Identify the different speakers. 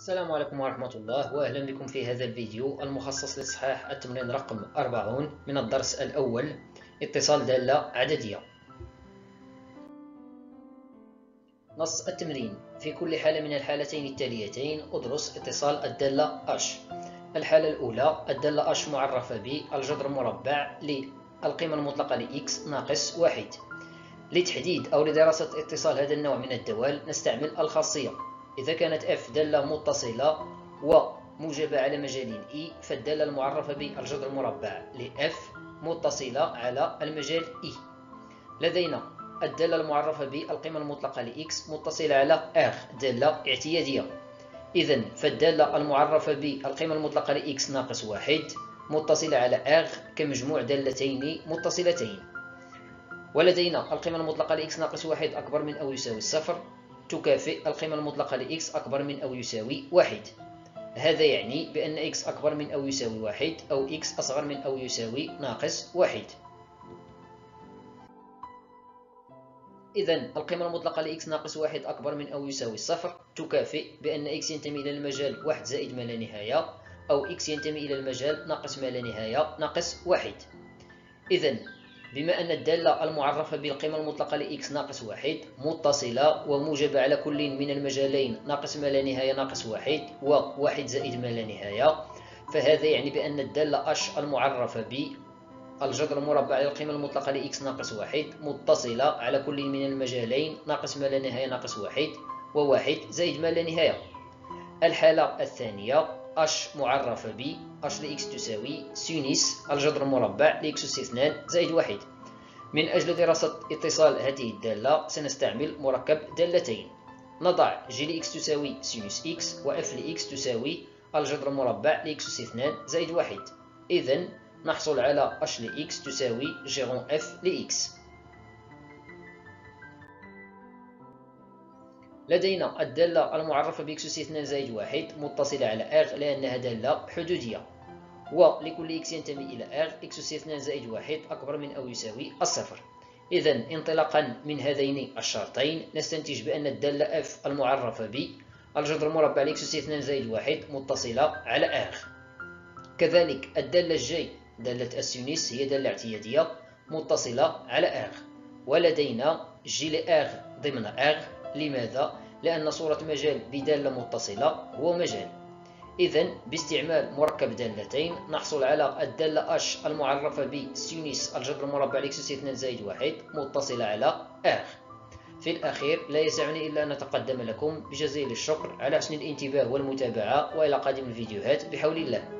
Speaker 1: السلام عليكم ورحمة الله وأهلا بكم في هذا الفيديو المخصص لإصحاح التمرين رقم 40 من الدرس الأول اتصال دالة عددية. نص التمرين. في كل حالة من الحالتين التاليتين أدرس اتصال الدالة أش الحالة الأولى الدالة أش معرفة بالجذر مربع للقيمة المطلقة لإكس ناقص واحد. لتحديد أو لدراسة اتصال هذا النوع من الدوال نستعمل الخاصية. إذا كانت f دالة متصلة وموجبة على مجال E فالدالة المعرفة بالجذر المربع ل f متصلة على المجال E. لدينا الدالة المعرفة بالقيمة المطلقة ل x متصلة على R دالة اعتيادية. إذا فالدالة المعرفة بالقيمة المطلقة ل x ناقص واحد متصلة على R كمجموع دالتين متصلتين. ولدينا القيمة المطلقة ل x ناقص واحد أكبر من أو يساوي الصفر تكافئ القيمة المطلقة ل x أكبر من أو يساوي واحد. هذا يعني بأن x أكبر من أو يساوي واحد أو x أصغر من أو يساوي ناقص واحد. إذا القيمة المطلقة ل x ناقص واحد أكبر من أو يساوي صفر تكافئ بأن x ينتمي إلى المجال واحد زائد ما لا نهاية أو x ينتمي إلى المجال ناقص ما لا نهاية ناقص واحد. إذا بما أن الدالة المعرفة بالقيمة المطلقة لإكس ناقص واحد متصلة وموجبة على كل من المجالين ناقص ما لا نهاية ناقص واحد وواحد زائد ما لا نهاية. فهذا يعني بأن الدالة أش المعرفة بالجذر المربع للقيمة المطلقة لإكس ناقص واحد متصلة على كل من المجالين ناقص ما لا نهاية ناقص واحد وواحد زائد ما لا نهاية. الحالة الثانية اش معرفة ب اش لإكس تساوي سينوس الجذر المربع لإكس أس 2 زائد واحد. من أجل دراسة اتصال هذه الدالة سنستعمل مركب دالتين. نضع جي لإكس تساوي سينوس إكس وإف لإكس تساوي الجذر المربع لإكس أس 2 زائد واحد. إذن نحصل على اش لإكس تساوي جي rond إف لإكس لدينا الدالة المعرفة بإكس أس 2 زائد واحد متصلة على R لأنها دالة حدودية. ولكل إكس ينتمي إلى R إكس أس 2 زائد واحد أكبر من أو يساوي الصفر. إذا انطلاقا من هذين الشرطين نستنتج بأن الدالة F المعرفة ب الجذر المربع لإكس أس 2 زائد واحد متصلة على R. كذلك الدالة J دالة السينوس هي دالة اعتيادية متصلة على R. ولدينا J ل R ضمن R لماذا؟ لأن صورة مجال بدالة متصلة هو مجال. إذا باستعمال مركب دالتين نحصل على الدالة H المعرفة بسينيس الجذر المربع لإكس 2 زائد واحد متصلة على R. في الأخير لا يسعني إلا أن أتقدم لكم بجزيل الشكر على حسن الانتباه والمتابعة وإلى قادم الفيديوهات بحول الله.